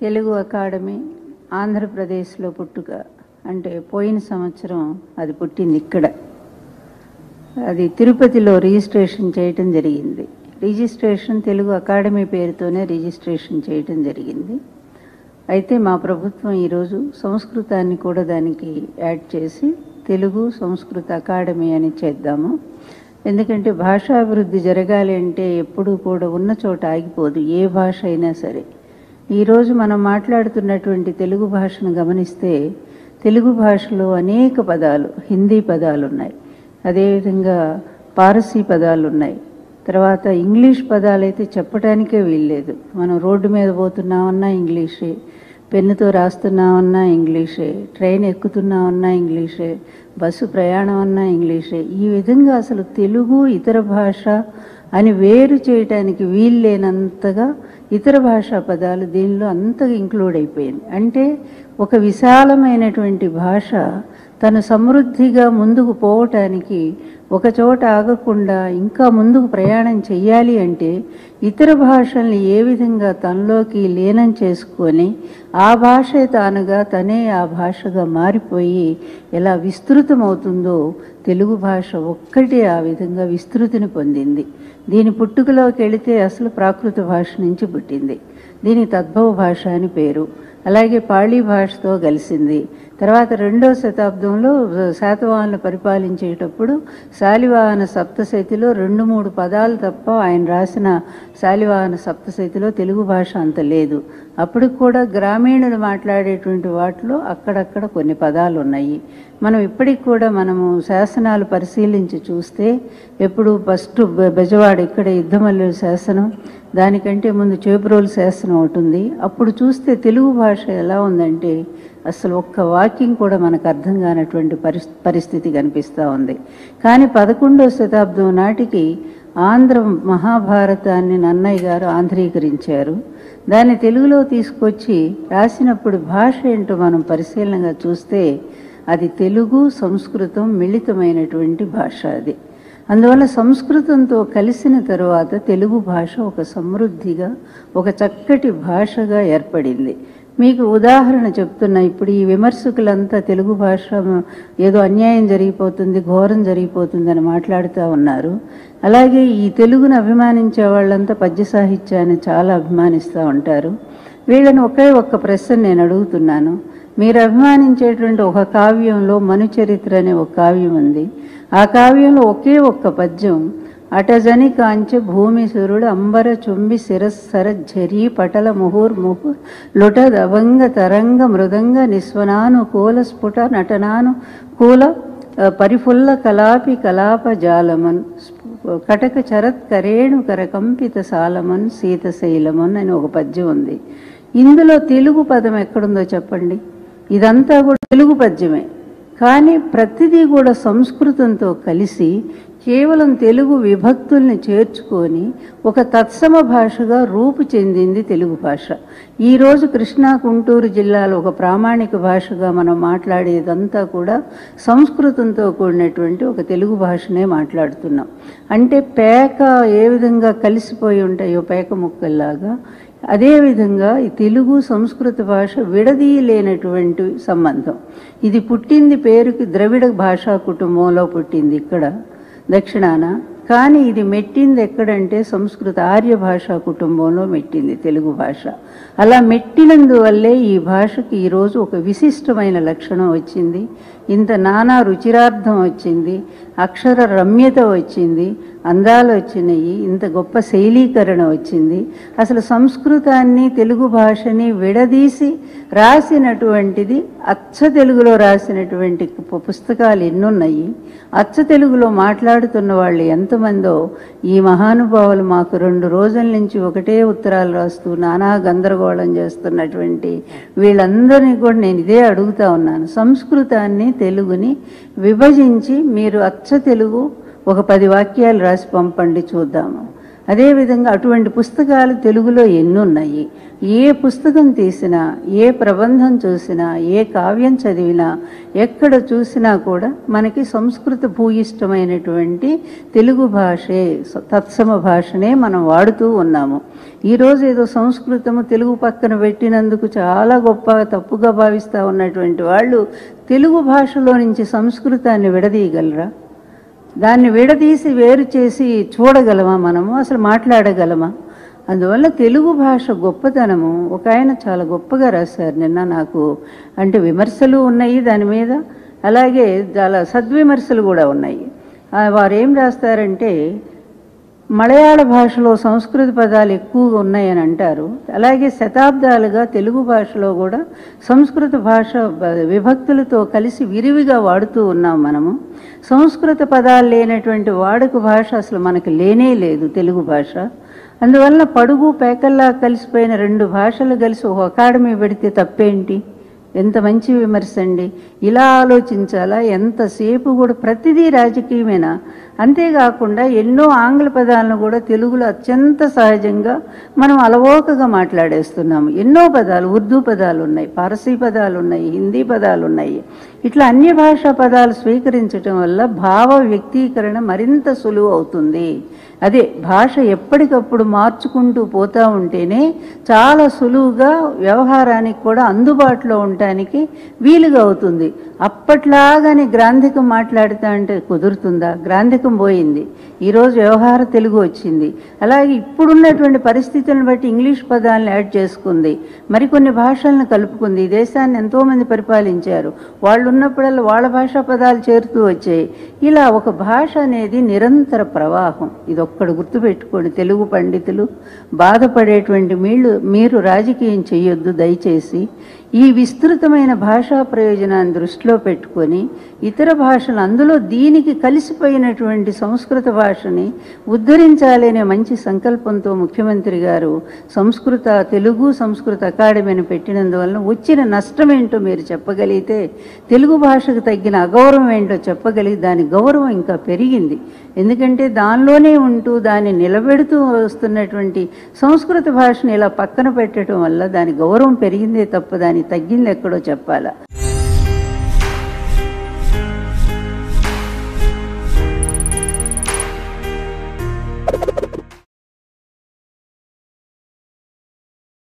Telugu academy ఆంధ్రప్రదేశ్లో పుట్టుక అంటే పోయిన సంవత్సరం అది పుట్టింది ఇక్కడ. అది తిరుపతిలో రిజిస్ట్రేషన్ చేయటం జరిగింది. రిజిస్ట్రేషన్ తెలుగు అకాడమీ పేరుతోనే రిజిస్ట్రేషన్ చేయటం జరిగింది. అయితే మా ప్రభుత్వం ఈరోజు సంస్కృతాన్ని కూడా దానికి యాడ్ చేసి తెలుగు సంస్కృత అకాడమీ అని చేద్దాము. ఎందుకంటే భాషాభివృద్ధి జరగాలి అంటే ఎప్పుడూ కూడా ఉన్న చోట ఆగిపోదు ఏ భాష అయినా సరే. ఈరోజు మనం మాట్లాడుతున్నటువంటి తెలుగు భాషను గమనిస్తే తెలుగు భాషలో అనేక పదాలు హిందీ పదాలు ఉన్నాయి అదేవిధంగా పారసీ పదాలు ఉన్నాయి తర్వాత ఇంగ్లీష్ పదాలు అయితే చెప్పడానికే వీల్లేదు. మనం రోడ్డు మీద పోతున్నామన్నా ఇంగ్లీషే పెన్నుతో రాస్తున్నామన్నా ఇంగ్లీషే ట్రైన్ ఎక్కుతున్నామన్నా ఇంగ్లీషే బస్సు ప్రయాణం అన్నా ఇంగ్లీషే. ఈ విధంగా అసలు తెలుగు ఇతర భాష అని వేరు చేయటానికి వీల్లేనంతగా ఇతర భాషా పదాలు దీనిలో అంతగా ఇంక్లూడ్ అయిపోయింది. అంటే ఒక విశాలమైనటువంటి భాష తను సమృద్ధిగా ముందుకు పోవటానికి ఒక చోట ఆగకుండా ఇంకా ముందుకు ప్రయాణం చెయ్యాలి అంటే ఇతర భాషల్ని ఏ విధంగా తనలోకి లీనం చేసుకొని ఆ భాషే తానుగా తనే ఆ భాషగా మారిపోయి ఎలా విస్తృతమవుతుందో తెలుగు భాష ఒక్కటే ఆ విధంగా విస్తృతిని పొందింది. దీని పుట్టుకలోకి వెళితే అసలు ప్రాకృత భాష నుంచి పుట్టింది. దీని తద్భవ భాష అని పేరు. అలాగే పాళీ భాషతో కలిసింది. తర్వాత రెండో శతాబ్దంలో శాతవాహనులు పరిపాలించేటప్పుడు శాలివాహన సప్తశతిలో రెండు మూడు పదాలు తప్ప ఆయన రాసిన శాలివాహన సప్తశతిలో తెలుగు భాష అంత లేదు. అప్పుడు కూడా గ్రామీణులు మాట్లాడేటువంటి వాటిలో అక్కడక్కడ కొన్ని పదాలు ఉన్నాయి. మనం ఇప్పటికి కూడా మనము శాసనాలు పరిశీలించి చూస్తే ఎప్పుడు ఫస్ట్ బె- బెజవాడ ఇక్కడ యుద్ధమల్లు శాసనం దానికంటే ముందు చేపురోలు శాసనం ఒకటి ఉంది. అప్పుడు చూస్తే తెలుగు భాష ఎలా ఉందంటే అసలు ఒక్క వాక్యం కూడా మనకు అర్థం కానటువంటి పరిస్ పరిస్థితి కనిపిస్తూ ఉంది. కానీ పదకొండో శతాబ్దం నాటికి ఆంధ్ర మహాభారతాన్ని నన్నయ్య గారు ఆంధ్రీకరించారు. దాన్ని తెలుగులో తీసుకొచ్చి రాసినప్పుడు భాష ఏంటో మనం పరిశీలనగా చూస్తే అది తెలుగు సంస్కృతం మిళితమైనటువంటి భాష అది. అందువల్ల సంస్కృతంతో కలిసిన తరువాత తెలుగు భాష ఒక సమృద్ధిగా ఒక చక్కటి భాషగా ఏర్పడింది. మీకు ఉదాహరణ చెప్తున్నా. ఇప్పుడు ఈ విమర్శకులంతా తెలుగు భాష ఏదో అన్యాయం జరిగిపోతుంది ఘోరం జరిగిపోతుందని మాట్లాడుతూ ఉన్నారు. అలాగే ఈ తెలుగును అభిమానించే వాళ్ళంతా పద్య సాహిత్యాన్ని చాలా అభిమానిస్తూ ఉంటారు. వీళ్ళని ఒకే ఒక్క ప్రశ్న నేను అడుగుతున్నాను. మీరు అభిమానించేటువంటి ఒక కావ్యంలో మనుచరిత్ర అనే ఒక కావ్యం ఉంది. ఆ కావ్యంలో ఒకే ఒక్క పద్యం అటజని కాంచె భూమి సురుడు అంబర చుంబి శిరస్సర ఝరీ పటల ముహుర్ ముహుర్ లుట దవంగ తరంగ మృదంగ నిస్వనానుకూల స్ఫుట నటనాను కూల పరిఫుల్ల కలాపి కలాప జాలమన్ కటక చరత్ కరేణు కరకంపిత సాలమన్ శీతశైలమన్ అని ఒక పద్యం ఉంది. ఇందులో తెలుగు పదం ఎక్కడుందో చెప్పండి? ఇదంతా కూడా తెలుగు పద్యమే. కానీ ప్రతిదీ కూడా సంస్కృతంతో కలిసి కేవలం తెలుగు విభక్తుల్ని చేర్చుకొని ఒక తత్సమ భాషగా రూపు చెందింది తెలుగు భాష. ఈరోజు కృష్ణా గుంటూరు జిల్లాలో ఒక ప్రామాణిక భాషగా మనం మాట్లాడేదంతా కూడా సంస్కృతంతో కూడినటువంటి ఒక తెలుగు భాషనే మాట్లాడుతున్నాం. అంటే పేక ఏ విధంగా కలిసిపోయి ఉంటాయో పేక ముక్కల్లాగా అదేవిధంగా ఈ తెలుగు సంస్కృత భాష విడదీయలేనటువంటి సంబంధం. ఇది పుట్టింది పేరుకి ద్రవిడ భాషా కుటుంబంలో పుట్టింది ఇక్కడ. దక్షిణాన. కానీ ఇది మెట్టింది ఎక్కడంటే సంస్కృత ఆర్య భాషా కుటుంబంలో మెట్టింది తెలుగు భాష. అలా మెట్టినందువల్లే ఈ భాషకి ఈరోజు ఒక విశిష్టమైన లక్షణం వచ్చింది. ఇంత నానా రుచిరార్థం వచ్చింది. అక్షర రమ్యత వచ్చింది. అందాలు వచ్చినాయి ఇంత గొప్ప శైలీకరణ వచ్చింది. అసలు సంస్కృతాన్ని తెలుగు భాషని విడదీసి రాసినటువంటిది అచ్చ తెలుగులో రాసినటువంటి పుస్తకాలు ఎన్నున్నాయి. అచ్చ తెలుగులో మాట్లాడుతున్న వాళ్ళు ఎంతమందో ఈ మహానుభావులు మాకు రెండు రోజుల నుంచి ఒకటే ఉత్తరాలు రాస్తూ నానా గందరగోళం చేస్తున్నటువంటి వీళ్ళందరినీ కూడా నేను ఇదే అడుగుతా ఉన్నాను. సంస్కృతాన్ని తెలుగుని విభజించి మీరు అచ్చ తెలుగు ఒక పది వాక్యాలు రాసి పంపండి చూద్దాము. అదేవిధంగా అటువంటి పుస్తకాలు తెలుగులో ఎన్నున్నాయి. ఏ పుస్తకం తీసినా ఏ ప్రబంధం చూసినా ఏ కావ్యం చదివినా ఎక్కడ చూసినా కూడా మనకి సంస్కృత భూయిష్టమైనటువంటి తెలుగు భాషే తత్సమ భాషనే మనం వాడుతూ ఉన్నాము. ఈరోజు ఏదో సంస్కృతము తెలుగు పక్కన పెట్టినందుకు చాలా గొప్ప తప్పుగా భావిస్తూ ఉన్నటువంటి వాళ్ళు తెలుగు భాషలో నుంచి సంస్కృతాన్ని విడదీయగలరా? దాన్ని విడదీసి వేరు చేసి చూడగలమా మనము? అసలు మాట్లాడగలమా? అందువల్ల తెలుగు భాష గొప్పతనము. ఒక ఆయన చాలా గొప్పగా రాశారు నిన్న నాకు. అంటే విమర్శలు ఉన్నాయి దాని మీద. అలాగే చాలా సద్విమర్శలు కూడా ఉన్నాయి. వారు ఏం రాస్తారంటే మలయాళ భాషలో సంస్కృత పదాలు ఎక్కువగా ఉన్నాయని అంటారు. అలాగే శతాబ్దాలుగా తెలుగు భాషలో కూడా సంస్కృత భాష విభక్తులతో కలిసి విరివిగా వాడుతూ ఉన్నాం మనము. సంస్కృత పదాలు లేనటువంటి వాడుక భాష అసలు మనకు లేనే లేదు తెలుగు భాష. అందువల్ల పడుగు పేకల్లా కలిసిపోయిన రెండు భాషలు కలిసి ఒక అకాడమీ పెడితే తప్పేంటి? ఎంత మంచి విమర్శ అండి. ఇలా ఆలోచించాలా? ఎంతసేపు కూడా ప్రతిదీ రాజకీయమేనా? అంతేకాకుండా ఎన్నో ఆంగ్ల పదాలను కూడా తెలుగులో అత్యంత సహజంగా మనం అలవోకగా మాట్లాడేస్తున్నాము. ఎన్నో పదాలు ఉర్దూ పదాలు ఉన్నాయి పారసీ పదాలు ఉన్నాయి హిందీ పదాలు ఉన్నాయి ఇట్లా అన్య భాషా పదాలు స్వీకరించటం వల్ల భావ వ్యక్తీకరణ మరింత సులువు అవుతుంది. అదే భాష ఎప్పటికప్పుడు మార్చుకుంటూ పోతా ఉంటేనే చాలా సులువుగా వ్యవహారానికి కూడా అందుబాటులో ఉండటానికి వీలుగా అవుతుంది. అప్పట్లాగానే గ్రాంధికం మాట్లాడుతా అంటే కుదురుతుందా? గ్రాంధికం పోయింది. ఈరోజు వ్యవహార తెలుగు వచ్చింది. అలాగే ఇప్పుడున్నటువంటి పరిస్థితులను బట్టి ఇంగ్లీష్ పదాలను యాడ్ చేసుకుంది. మరికొన్ని భాషలను కలుపుకుంది. ఈ దేశాన్ని ఎంతోమంది పరిపాలించారు. వాళ్ళు ఉన్నప్పుడల్లా వాళ్ళ భాషా పదాలు చేరుతూ వచ్చాయి. ఇలా ఒక భాష అనేది నిరంతర ప్రవాహం. ఇది ఒక్కడు గుర్తుపెట్టుకోండి. తెలుగు పండితులు బాధపడేటువంటి మీళ్ళు మీరు రాజకీయం చేయొద్దు దయచేసి. ఈ విస్తృతమైన భాషా ప్రయోజనాన్ని దృష్టిలో పెట్టుకొని ఇతర భాషలు అందులో దీనికి కలిసిపోయినటువంటి సంస్కృత భాషని ఉద్ధరించాలనే మంచి సంకల్పంతో ముఖ్యమంత్రి గారు సంస్కృత తెలుగు సంస్కృత అకాడమీని పెట్టినందువలన వచ్చిన నష్టం ఏంటో మీరు చెప్పగలిగితే తెలుగు భాషకు తగ్గిన అగౌరవం ఏంటో చెప్పగలిగి దాని గౌరవం ఇంకా పెరిగింది. ఎందుకంటే దానిలోనే ఉంటూ దాన్ని నిలబెడుతూ వస్తున్నటువంటి సంస్కృత భాషను ఇలా పక్కన పెట్టడం వల్ల దాని గౌరవం పెరిగిందే తప్ప దాని తగ్గింది ఎక్కడో చెప్పాలా?